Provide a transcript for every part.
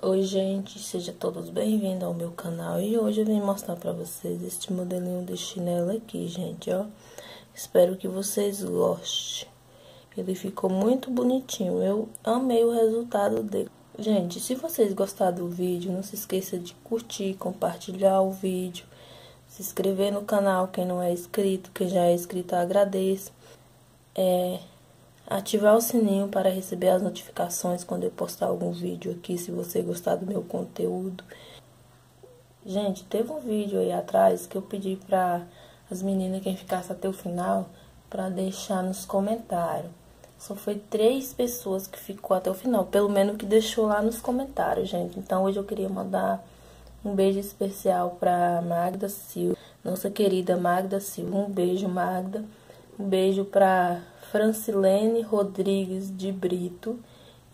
Oi gente, sejam todos bem-vindos ao meu canal e hoje eu vim mostrar pra vocês este modelinho de chinelo aqui, gente, ó. Espero que vocês gostem. Ele ficou muito bonitinho, eu amei o resultado dele. Gente, se vocês gostaram do vídeo, não se esqueça de curtir, compartilhar o vídeo, se inscrever no canal, quem não é inscrito, quem já é inscrito agradeço. É, ativar o sininho para receber as notificações quando eu postar algum vídeo aqui, se você gostar do meu conteúdo. Gente, teve um vídeo aí atrás que eu pedi para as meninas quem ficasse até o final para deixar nos comentários. Só foi três pessoas que ficou até o final, pelo menos que deixou lá nos comentários, gente. Então hoje eu queria mandar um beijo especial para Magda Silva, nossa querida Magda Silva. Um beijo, Magda. Um beijo para Francilene Rodrigues de Brito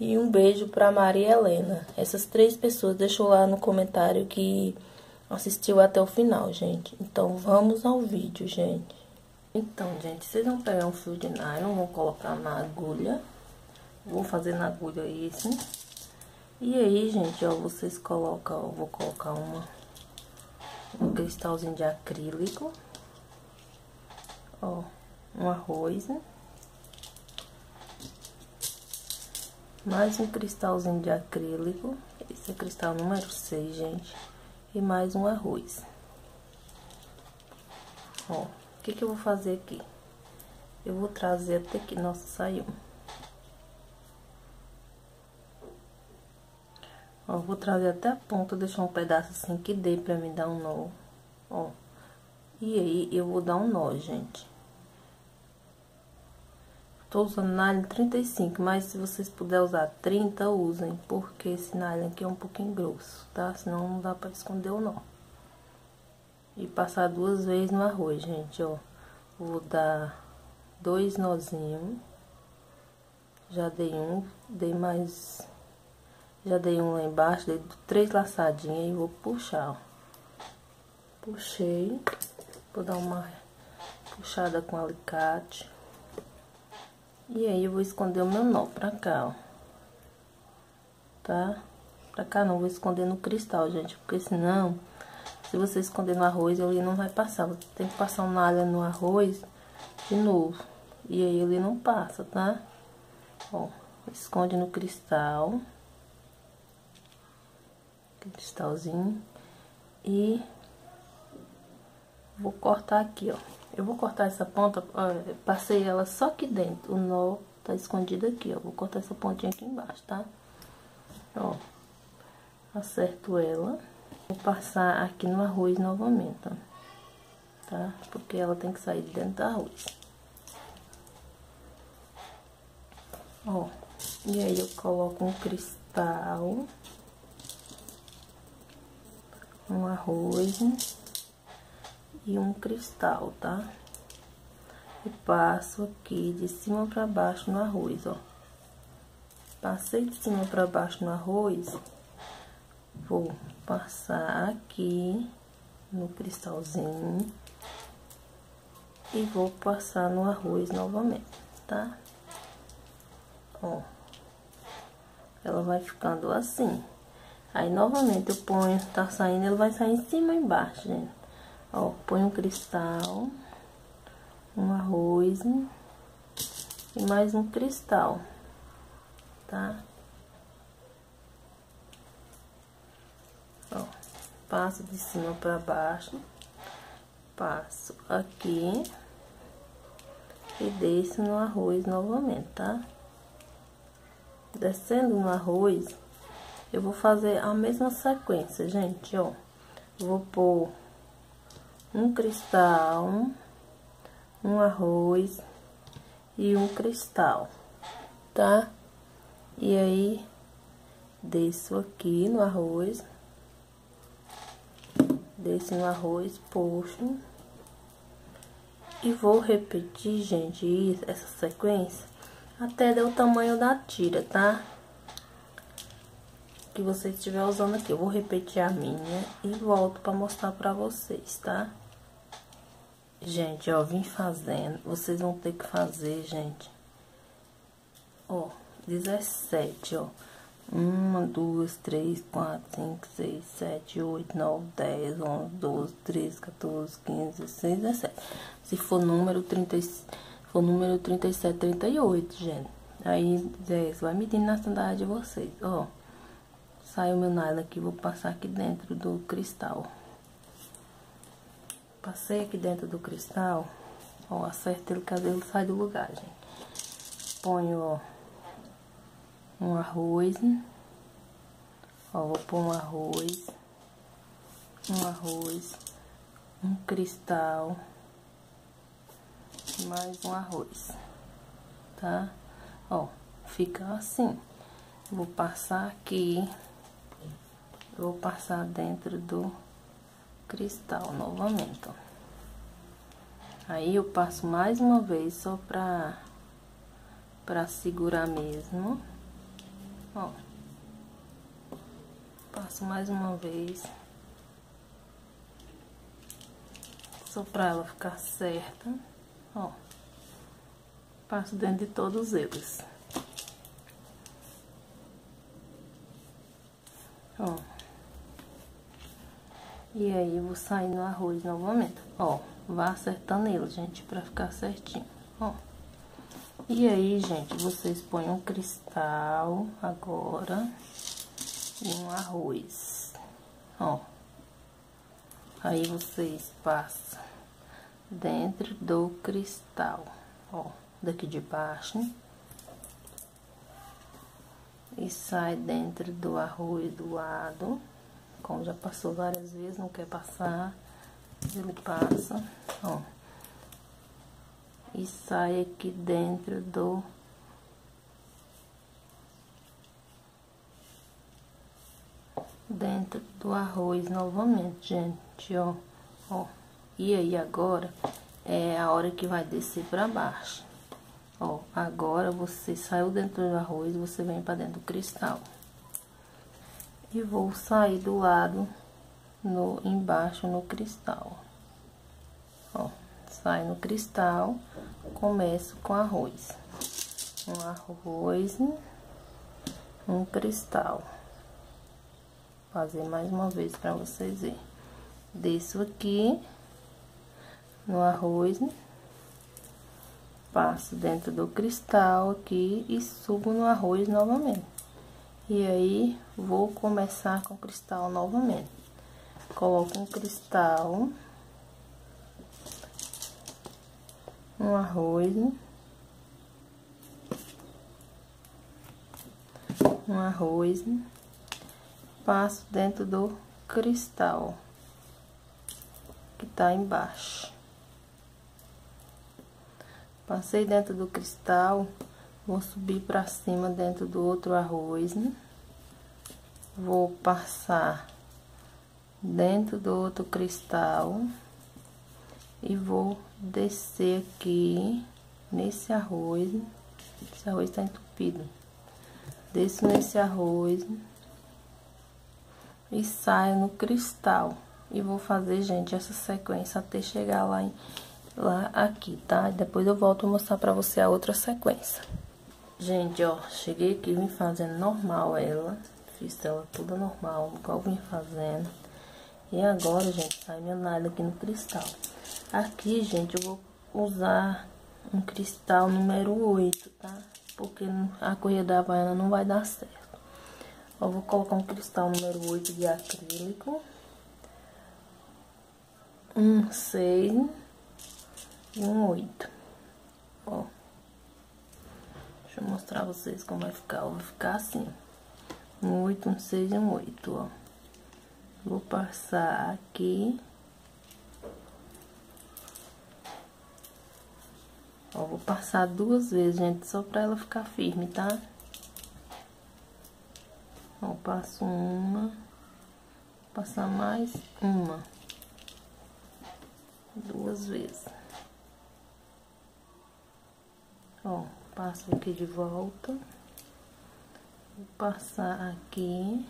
e um beijo para Maria Helena. Essas três pessoas deixou lá no comentário que assistiu até o final, gente. Então vamos ao vídeo, gente. Então, gente, vocês vão pegar um fio de nylon, vão colocar na agulha. Vou fazer na agulha isso. E aí, gente, ó, vocês colocam, ó, vou colocar uma um cristalzinho de acrílico. Ó, um arroz, né? Mais um cristalzinho de acrílico, esse é cristal número 6, gente, e mais um arroz. Ó, o que que eu vou fazer aqui? Eu vou trazer até que, nossa, saiu. Ó, vou trazer até a ponta, deixar um pedaço assim que dê pra me dar um nó, ó. E aí, eu vou dar um nó, gente. Tô usando nylon 35, mas se vocês puderem usar 30, usem, porque esse nylon aqui é um pouquinho grosso, tá? Senão não dá pra esconder o nó. E passar duas vezes no arroz, gente, ó. Vou dar dois nozinhos. Já dei um, dei mais... Já dei um lá embaixo, dei três laçadinhas e vou puxar, ó. Puxei. Vou dar uma puxada com alicate. E aí, eu vou esconder o meu nó pra cá, ó. Tá? Pra cá não, vou esconder no cristal, gente. Porque senão, se você esconder no arroz, ele não vai passar. Você tem que passar uma alha no arroz de novo. E aí, ele não passa, tá? Ó, esconde no cristal. Cristalzinho. E vou cortar aqui, ó. Eu vou cortar essa ponta, passei ela só aqui dentro, o nó tá escondido aqui, ó. Vou cortar essa pontinha aqui embaixo, tá? Ó, acerto ela. Vou passar aqui no arroz novamente, ó. Tá? Porque ela tem que sair de dentro do arroz. Ó, e aí eu coloco um cristal. Um arroz e um cristal, tá? E passo aqui de cima pra baixo no arroz, ó. Passei de cima pra baixo no arroz, vou passar aqui no cristalzinho e vou passar no arroz novamente, tá? Ó, ela vai ficando assim. Aí, novamente, eu ponho, tá saindo, ele vai sair em cima e embaixo, gente. Ó, põe um cristal, um arroz e mais um cristal, tá? Ó, passo de cima pra baixo, passo aqui e desço no arroz novamente, tá? Descendo no arroz, eu vou fazer a mesma sequência, gente, ó. Vou pôr um cristal, um arroz e um cristal, tá? E aí, desço aqui no arroz, desço no arroz, puxo. E vou repetir, gente, essa sequência até dar o tamanho da tira, tá? Que você estiver usando aqui. Eu vou repetir a minha e volto pra mostrar pra vocês, tá? Gente, ó, vim fazendo. Vocês vão ter que fazer, gente. Ó, 17, ó. Uma, duas, três, quatro, cinco, seis, sete, oito, nove, dez, onze, doze, treze, 14, 15, 16, 17. Se for número 30, for número 37, 38, gente. Aí, Zé, vai medindo na sandália de vocês, ó. Saiu meu nylon aqui, vou passar aqui dentro do cristal. Passei aqui dentro do cristal, ó, acerto ele, cadê ele sai do lugar, gente. Ponho, ó, um arroz, ó, vou pôr um arroz, um arroz, um cristal, mais um arroz, tá? Ó, fica assim. Vou passar aqui, vou passar dentro do cristal novamente, ó. Aí eu passo mais uma vez só pra, pra segurar mesmo, ó. Passo mais uma vez. Só pra ela ficar certa, ó. Passo dentro de todos eles. Ó. E aí, eu vou sair no arroz novamente. Ó, vá acertando ele, gente, pra ficar certinho. Ó. E aí, gente, vocês põem um cristal agora e um arroz. Ó. Aí, vocês passam dentro do cristal, ó, daqui de baixo e sai dentro do arroz do lado. Como já passou várias vezes, não quer passar, ele passa, ó. E sai aqui dentro do dentro do arroz novamente, gente, ó, ó. E aí agora é a hora que vai descer pra baixo. Ó, agora você saiu dentro do arroz, você vem pra dentro do cristal. E vou sair do lado, no, embaixo no cristal. Ó, sai no cristal, começo com arroz. Um arroz, um cristal. Fazer mais uma vez pra vocês verem. Desço aqui no arroz, passo dentro do cristal aqui e subo no arroz novamente. E aí, vou começar com o cristal novamente. Coloco um cristal, um arroz, um arroz, passo dentro do cristal que tá embaixo. Passei dentro do cristal, vou subir pra cima dentro do outro arroz, né? Vou passar dentro do outro cristal e vou descer aqui nesse arroz. Esse arroz tá entupido. Desço nesse arroz e saio no cristal. E vou fazer, gente, essa sequência até chegar lá em lá aqui, tá? Depois eu volto mostrar pra você a outra sequência. Gente, ó, cheguei aqui, vim fazendo normal ela. Fiz ela toda normal, igual vim fazendo. E agora, gente, sai minha nalha aqui no cristal. Aqui, gente, eu vou usar um cristal número 8, tá? Porque a correia da Havaiana não vai dar certo. Ó, vou colocar um cristal número 8 de acrílico. Um 6 e um oito. Ó. Deixa eu mostrar pra vocês como vai ficar. Vai ficar assim. Um oito, um seis e um oito, ó. Vou passar aqui. Ó, vou passar duas vezes, gente, só pra ela ficar firme, tá? Ó, passo uma. Passar mais uma. Duas vezes. Ó, passo aqui de volta. Vou passar aqui.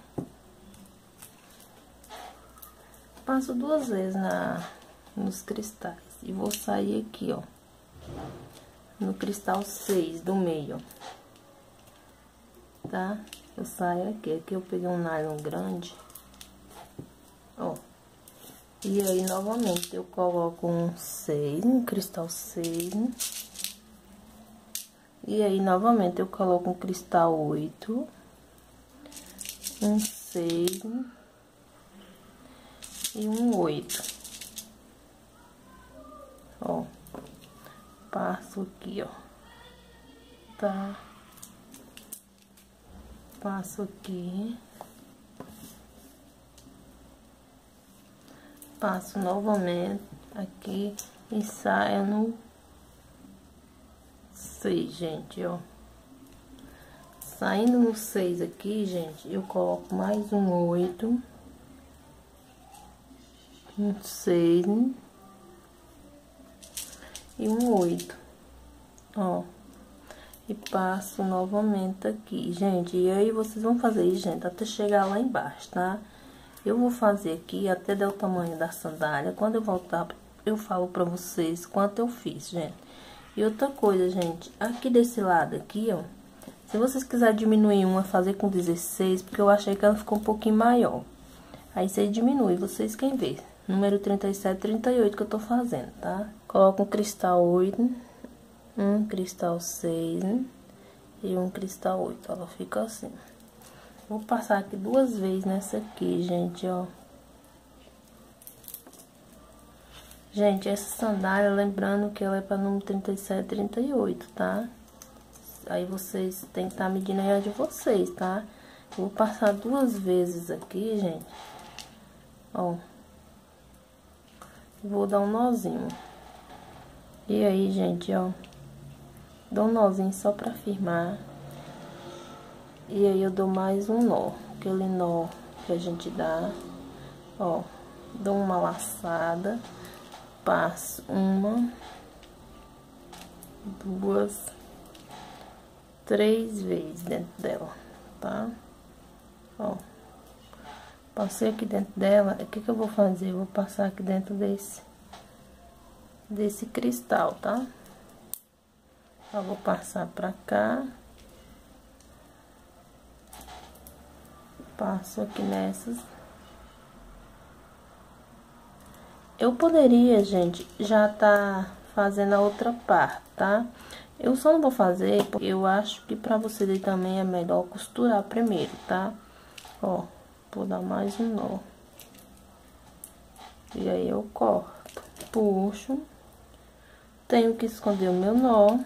Passo duas vezes na, nos cristais. E vou sair aqui, ó. No cristal 6 do meio. Tá? eu saio aqui. Aqui eu peguei um nylon grande. Ó. E aí, novamente, eu coloco um seis, um cristal seis. E aí, novamente, eu coloco um cristal oito. Um seis. E um oito. Ó. Passo aqui, ó. Tá? Passo aqui. passo novamente aqui e saio no seis, gente, ó. Saindo no seis aqui, gente, eu coloco mais um oito. Um seis. E um oito. Ó. E passo novamente aqui, gente. E aí, vocês vão fazer isso, gente, até chegar lá embaixo, tá? Tá? Eu vou fazer aqui até dar o tamanho da sandália. Quando eu voltar, eu falo pra vocês quanto eu fiz, gente. E outra coisa, gente, aqui desse lado aqui, ó. Se vocês quiserem diminuir uma, fazer com 16, porque eu achei que ela ficou um pouquinho maior. Aí você diminui, vocês quem vê. Número 37, 38 que eu tô fazendo, tá? Coloco um cristal 8, um cristal 6 e um cristal 8. Ela fica assim. Vou passar aqui duas vezes nessa aqui, gente, ó. Gente, essa sandália, lembrando que ela é para número 37, 38, tá? Aí vocês têm que estar tá medindo a de vocês, tá? vou passar duas vezes aqui, gente. Ó. Vou dar um nozinho. E aí, gente, ó. Dou um nozinho só pra firmar. E aí eu dou mais um nó, aquele nó que a gente dá, ó, dou uma laçada, passo uma, duas, três vezes dentro dela, tá? Ó, passei aqui dentro dela, o que que eu vou fazer? Eu vou passar aqui dentro desse, desse cristal, tá? Eu vou passar pra cá. passo aqui nessas. Eu poderia, gente, já tá fazendo a outra parte, tá? Eu só não vou fazer porque eu acho que pra vocês também é melhor costurar primeiro, tá? Ó, vou dar mais um nó. E aí eu corto, puxo. Tenho que esconder o meu nó.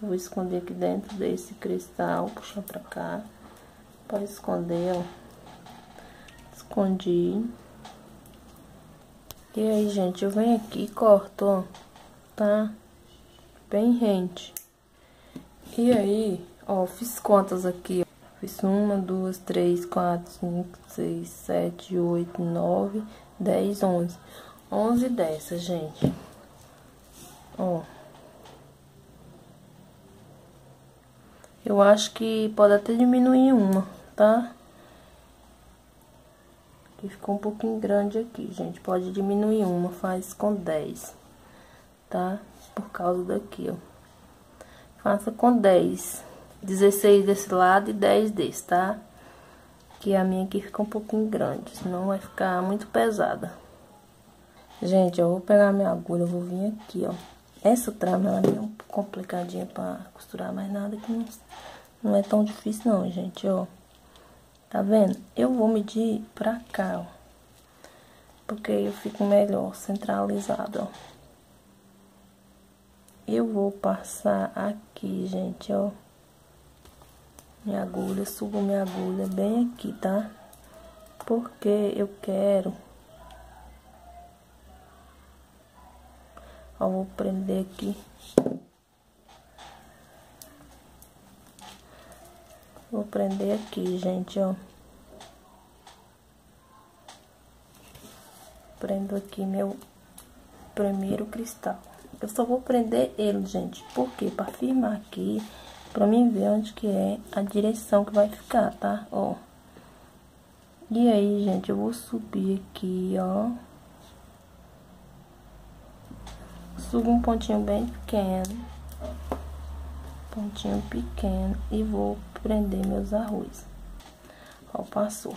Vou esconder aqui dentro desse cristal, puxar pra cá. Pra esconder, ó escondi. E aí, gente, eu venho aqui e corto, ó, tá? Bem rente. E aí, ó, fiz contas aqui. Fiz uma, duas, três, quatro, cinco, seis, sete, oito, nove, dez, onze. Onze dessas, gente. Ó. Eu acho que pode até diminuir uma, tá? Que ficou um pouquinho grande aqui, gente. Pode diminuir uma, faz com 10, tá? Por causa daqui, ó. Faça com 10. 16 desse lado e 10 desse, tá? Que a minha aqui fica um pouquinho grande, senão vai ficar muito pesada. Gente, eu vou pegar minha agulha, vou vir aqui, ó. Essa trama, ela é meio complicadinha pra costurar, mas nada que não, não é tão difícil não, gente, ó. Tá vendo? Eu vou medir pra cá, ó. Porque eu fico melhor centralizado, ó. Eu vou passar aqui, gente, ó. Minha agulha, subo minha agulha bem aqui, tá? Porque eu quero... Ó, vou prender aqui. Vou prender aqui, gente, ó. Prendo aqui meu primeiro cristal. Eu só vou prender ele, gente. Por quê? Pra firmar aqui, pra mim ver onde que é a direção que vai ficar, tá? Ó. E aí, gente, eu vou subir aqui, ó. Subo um pontinho bem pequeno. Pontinho pequeno. E vou prender meus arroz. Ó, passou.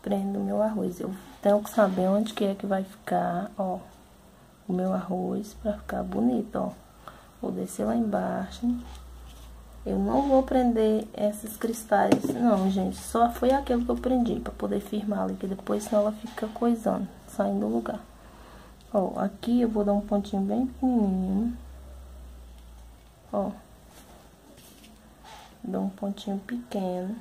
Prendo meu arroz. Eu tenho que saber onde que é que vai ficar, ó, o meu arroz pra ficar bonito, ó. Vou descer lá embaixo. Eu não vou prender esses cristais, não, gente. Só foi aquilo que eu prendi pra poder firmar ali, que depois senão ela fica coisando, saindo do lugar. Ó, aqui eu vou dar um pontinho bem pequenininho. Ó. Dou um pontinho pequeno.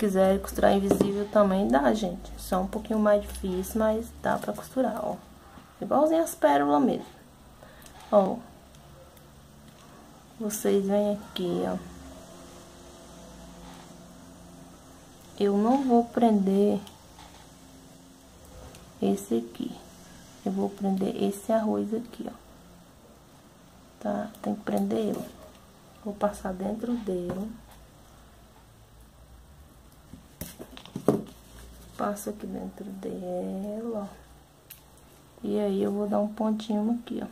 Quiser costurar invisível também dá, gente. Só um pouquinho mais difícil, mas dá pra costurar, ó. Igualzinho as pérolas mesmo. Ó. Vocês vêm aqui, ó. Eu não vou prender esse aqui. Eu vou prender esse arroz aqui, ó. Tá? Tem que prender ele. Vou passar dentro dele. Passo aqui dentro dela, ó. E aí, eu vou dar um pontinho aqui, ó.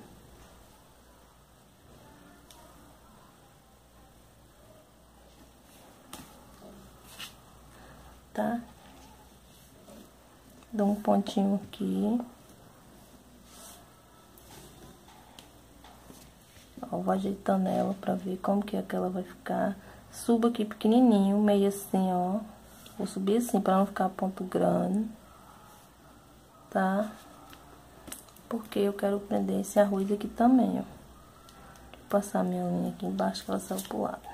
Tá? Dou um pontinho aqui. Ó, vou ajeitando ela pra ver como que é que ela vai ficar. Subo aqui pequenininho, meio assim, ó. Vou subir assim pra não ficar ponto grande. Tá? Porque eu quero prender esse arroz aqui também, ó. Vou passar minha linha aqui embaixo que ela saiu pro lado.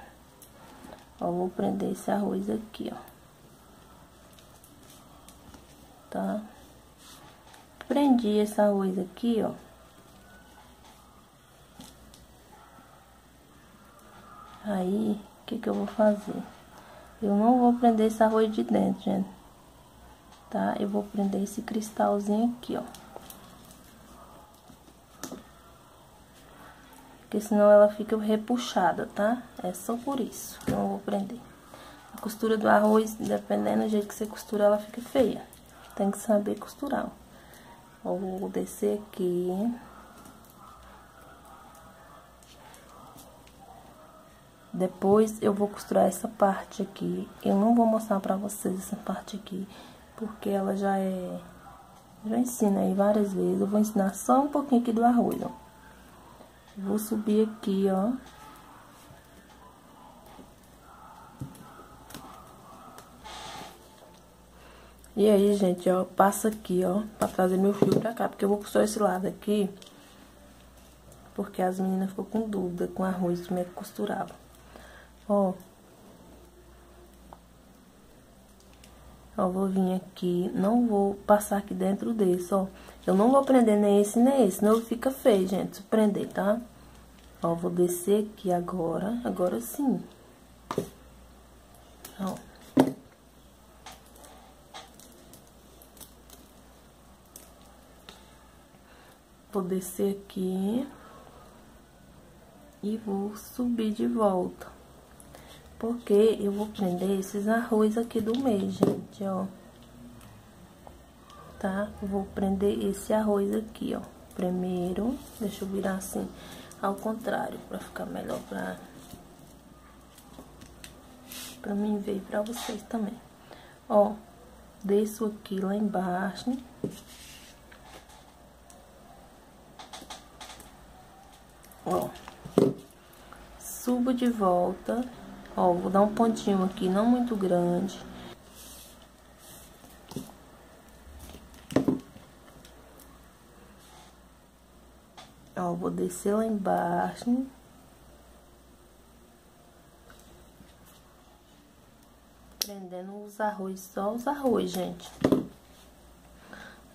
Ó, vou prender esse arroz aqui, ó. Tá? Prendi esse arroz aqui, ó. Aí, o que que eu vou fazer? Eu não vou prender esse arroz de dentro, gente. Tá? Eu vou prender esse cristalzinho aqui, ó. Porque senão ela fica repuxada, tá? É só por isso que eu não vou prender. A costura do arroz, dependendo do jeito que você costura, ela fica feia. Tem que saber costurar, ó. vou descer aqui. Depois eu vou costurar essa parte aqui. Eu não vou mostrar pra vocês essa parte aqui, porque ela já é... Já ensina aí várias vezes. Eu vou ensinar só um pouquinho aqui do arroz, ó. Vou subir aqui, ó. E aí, gente, ó, passa aqui, ó, pra trazer meu fio pra cá, porque eu vou costurar esse lado aqui, porque as meninas ficou com dúvida com arroz, como é que costurava. Ó. Ó, vou vir aqui, não vou passar aqui dentro desse, ó. Eu não vou prender nem esse nem esse, senão fica feio, gente, se prender, tá? Ó, vou descer aqui agora, agora sim. Ó. Vou descer aqui. E vou subir de volta. Porque eu vou prender esses arroz aqui do meio, gente, ó tá? Vou prender esse arroz aqui, ó. Primeiro, deixa eu virar assim, ao contrário, pra ficar melhor pra... Pra mim ver e pra vocês também. Ó, desço aqui lá embaixo. Ó. Subo de volta. Ó, vou dar um pontinho aqui, não muito grande. Ó, vou descer lá embaixo. Prendendo os arroz, só os arroz, gente.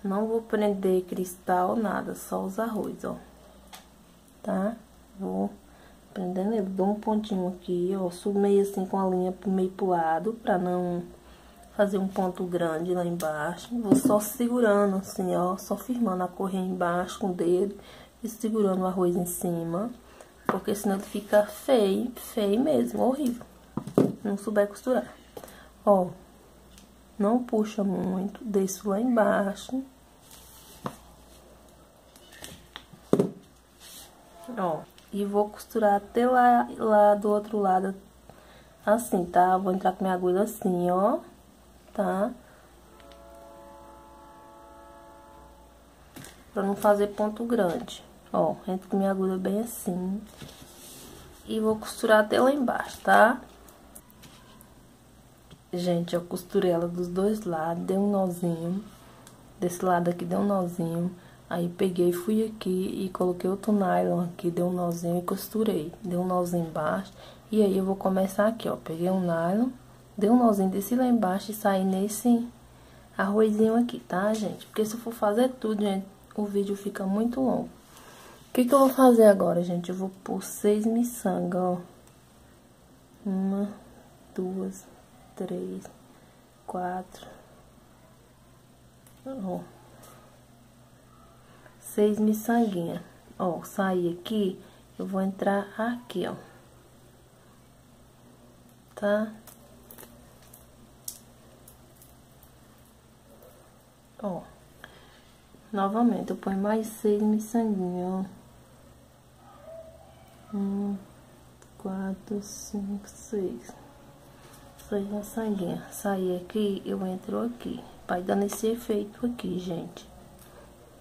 Não vou prender cristal, nada, só os arroz, ó. Tá? Vou prendendo ele, dou um pontinho aqui, ó. Subo meio assim com a linha meio pro lado, pra não fazer um ponto grande lá embaixo. Vou só segurando assim, ó, só firmando a correia embaixo com o dedo e segurando o arroz em cima, porque senão ele fica feio, feio mesmo, horrível. Não souber costurar. Ó, não puxa muito, desço lá embaixo. Ó, e vou costurar até lá, lá do outro lado, assim, tá? Vou entrar com minha agulha assim, ó, tá? Pra não fazer ponto grande. Ó, entro com minha agulha bem assim. E vou costurar até lá embaixo, tá? Gente, eu costurei ela dos dois lados, dei um nozinho. Desse lado aqui deu um nozinho. Aí peguei, fui aqui e coloquei outro nylon aqui, dei um nozinho e costurei. Dei um nozinho embaixo. E aí eu vou começar aqui, ó. Peguei um nylon, dei um nozinho, desci lá embaixo e saí nesse arrozinho aqui, tá, gente? Porque se eu for fazer tudo, gente, o vídeo fica muito longo. O que que eu vou fazer agora, gente? Eu vou pôr seis miçangas, ó. Uma, duas, três, quatro, ó, seis miçanguinhas. Ó, sair aqui, eu vou entrar aqui, ó. Tá? Ó. Novamente, eu ponho mais seis miçanguinhas, ó. Um, quatro, cinco, seis foi a sanguinha. Sair aqui, eu entro aqui. Vai dando esse efeito aqui, gente.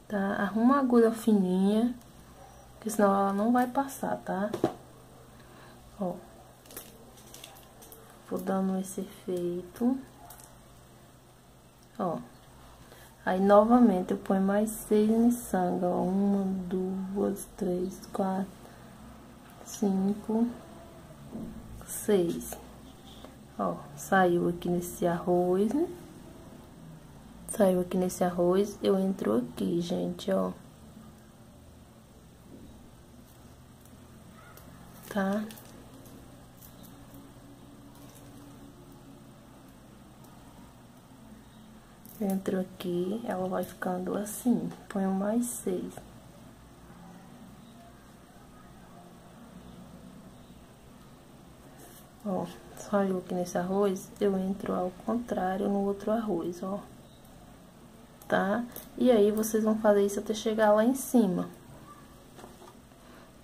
Tá? Arruma a agulha fininha, que senão ela não vai passar, tá? Ó. Vou dando esse efeito. Ó. Aí, novamente, eu ponho mais seis miçangas, ó. Uma, duas, três, quatro, cinco, seis. Ó, saiu aqui nesse arroz, né? Saiu aqui nesse arroz, eu entro aqui, gente, ó. Tá? Entro aqui, ela vai ficando assim. Ponho mais seis. Ó, saiu aqui nesse arroz, eu entro ao contrário no outro arroz, ó. Tá? E aí, vocês vão fazer isso até chegar lá em cima.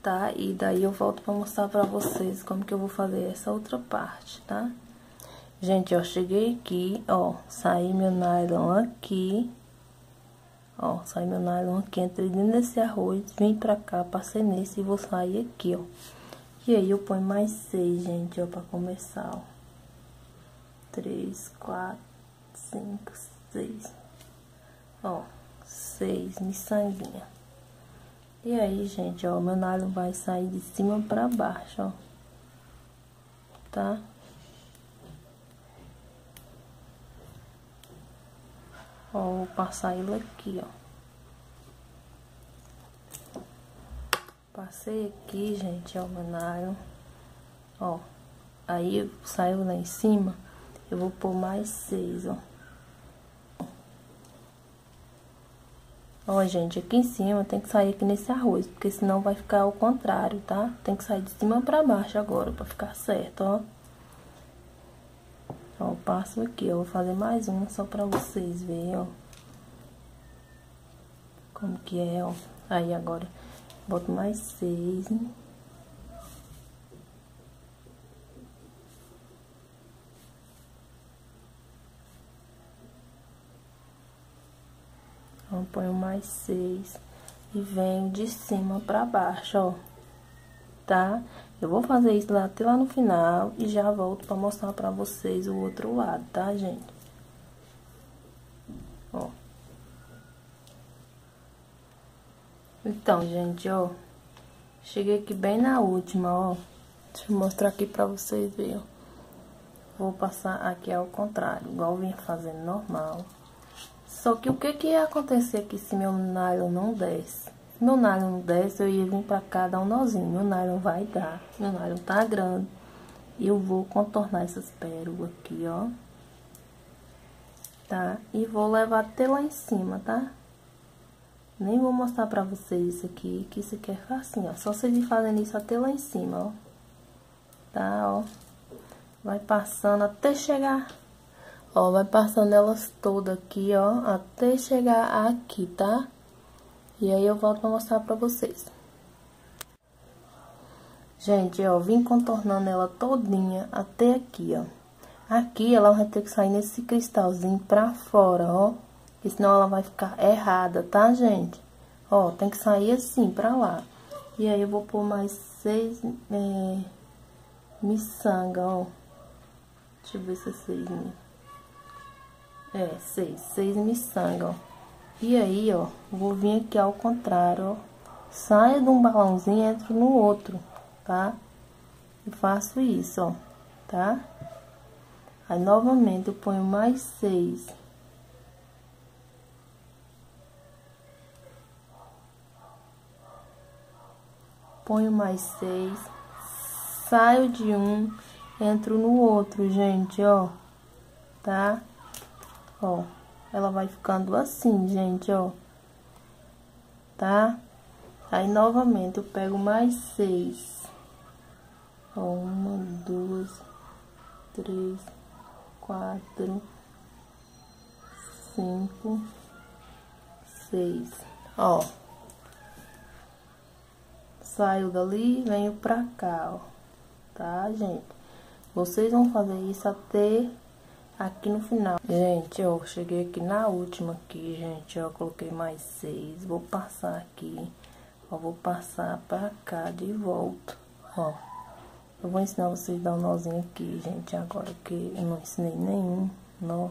Tá? E daí eu volto pra mostrar pra vocês como que eu vou fazer essa outra parte, tá? Gente, ó, cheguei aqui, ó, saí meu nylon aqui. Ó, saí meu nylon aqui, entrei dentro desse arroz, vim pra cá, passei nesse e vou sair aqui, ó. E aí, eu ponho mais seis, gente, ó, pra começar, ó. Três, quatro, cinco, seis. Ó, seis miçanguinha. E aí, gente, ó, meu nalho vai sair de cima pra baixo, ó. Tá? Ó, vou passar ele aqui, ó. Passei aqui, gente, ó, manário. Ó, aí saiu lá em cima, eu vou pôr mais seis, ó. Ó, gente, aqui em cima tem que sair aqui nesse arroz, porque senão vai ficar ao contrário, tá? Tem que sair de cima pra baixo agora, pra ficar certo, ó. Ó, passo aqui, ó, vou fazer mais uma só pra vocês verem, ó. Como que é, ó. Aí, agora... Boto mais seis. Então, ponho mais seis e venho de cima pra baixo, ó. Tá? Eu vou fazer isso lá até lá no final e já volto pra mostrar pra vocês o outro lado, tá, gente? Ó. Então, gente, ó. Cheguei aqui bem na última, ó. Deixa eu mostrar aqui pra vocês verem. Vou passar aqui ao contrário, igual eu vinha fazendo normal. Só que o que que ia acontecer aqui se meu nylon não desce? Se meu nylon não desce, eu ia vir pra cá dar um nozinho. Meu nylon vai dar. Meu nylon tá grande. E eu vou contornar essas pérolas aqui, ó. Tá? E vou levar até lá em cima, tá? Nem vou mostrar pra vocês isso aqui, que isso aqui é facinho, ó. Só vocês ir fazendo isso até lá em cima, ó. Tá, ó. Vai passando até chegar... Ó, vai passando elas todas aqui, ó, até chegar aqui, tá? E aí eu volto pra mostrar pra vocês. Gente, ó, vim contornando ela todinha até aqui, ó. Aqui ela vai ter que sair nesse cristalzinho pra fora, ó. Porque senão ela vai ficar errada, tá, gente? Ó, tem que sair assim pra lá. E aí eu vou pôr mais seis é, miçanga, ó. Deixa eu ver se é seis, né? É, seis. Seis miçanga, ó. E aí, ó, vou vir aqui ao contrário, ó. Saio de um balãozinho e entro no outro, tá? E faço isso, ó, tá? Aí, novamente, eu ponho mais seis. Ponho mais seis. Saio de um, entro no outro, gente, ó. Tá? Ó, ela vai ficando assim, gente, ó. Tá? Aí, novamente, eu pego mais seis. Ó, uma, duas, três, quatro, cinco, seis. Ó. Saio dali, venho pra cá, ó. Tá, gente? Vocês vão fazer isso até aqui no final. Gente, ó, cheguei aqui na última aqui, gente, ó, coloquei mais seis. Vou passar aqui, ó, vou passar pra cá de volta, ó. Eu vou ensinar vocês a dar um nozinho aqui, gente, agora que eu não ensinei nenhum nó.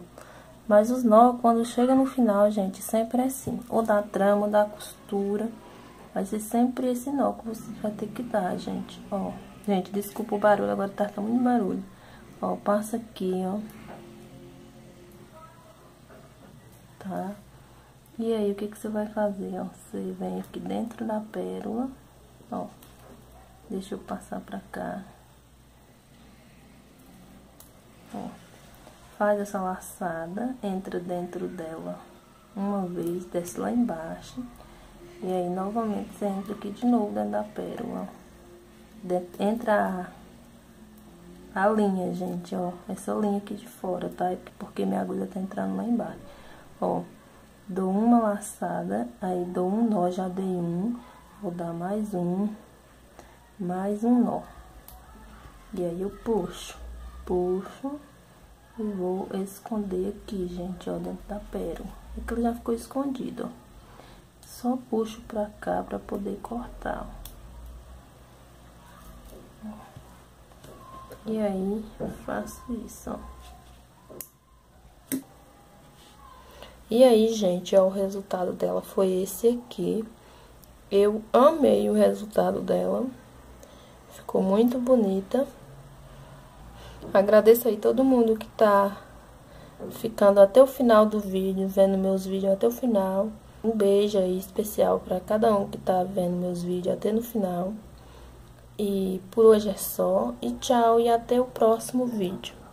Mas os nó, quando chega no final, gente, sempre é assim. Ou da trama, ou da costura. Vai ser sempre esse nó que você vai ter que dar, gente, ó. Gente, desculpa o barulho, agora tá, tá muito barulho. Ó, passa aqui, ó. Tá? E aí, o que que você vai fazer, ó? Você vem aqui dentro da pérola, ó. Deixa eu passar pra cá. Ó, faz essa laçada, entra dentro dela uma vez, desce lá embaixo. E aí, novamente, você entra aqui de novo dentro da pérola. Dentro, entra a, a linha, gente, ó. Essa linha aqui de fora, tá? É porque minha agulha tá entrando lá embaixo. Ó, dou uma laçada, aí dou um nó, já dei um. Vou dar mais um, mais um nó. E aí, eu puxo puxo e vou esconder aqui, gente, ó, dentro da pérola. Aqui ele já ficou escondido, ó. Só puxo pra cá pra poder cortar, ó. E aí, eu faço isso, ó. E aí, gente, ó, o resultado dela foi esse aqui. Eu amei o resultado dela. Ficou muito bonita. Agradeço aí todo mundo que tá ficando até o final do vídeo, vendo meus vídeos até o final. Um beijo aí especial para cada um que tá vendo meus vídeos até no final. E por hoje é só. E tchau e até o próximo vídeo.